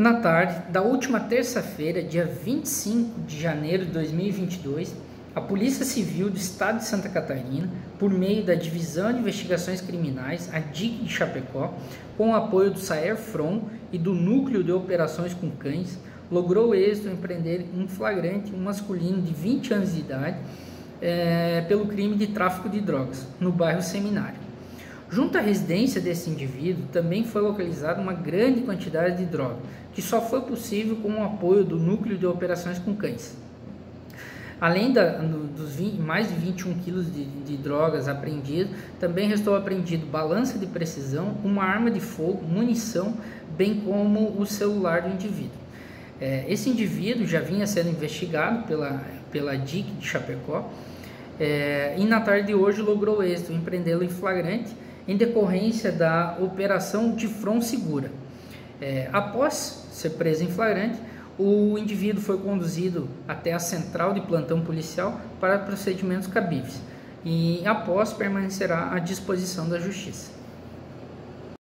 Na tarde da última terça-feira, dia 25 de janeiro de 2022, a Polícia Civil do Estado de Santa Catarina, por meio da Divisão de Investigações Criminais, a DIC de Chapecó, com o apoio do Saer From e do Núcleo de Operações com Cães, logrou êxito em prender em flagrante um masculino de 20 anos de idade é, pelo crime de tráfico de drogas, no bairro Seminário. Junto à residência desse indivíduo também foi localizada uma grande quantidade de droga, que só foi possível com o apoio do Núcleo de Operações com Cães. Além da, dos 20, mais de 21 quilos de, de drogas apreendidas, também restou apreendido balança de precisão, uma arma de fogo, munição, bem como o celular do indivíduo. É, esse indivíduo já vinha sendo investigado pela, pela DIC de Chapecó é, e na tarde de hoje logrou êxito em prendê-lo em flagrante em decorrência da operação de front segura. É, após ser preso em flagrante, o indivíduo foi conduzido até a central de plantão policial para procedimentos cabíveis e após permanecerá à disposição da justiça.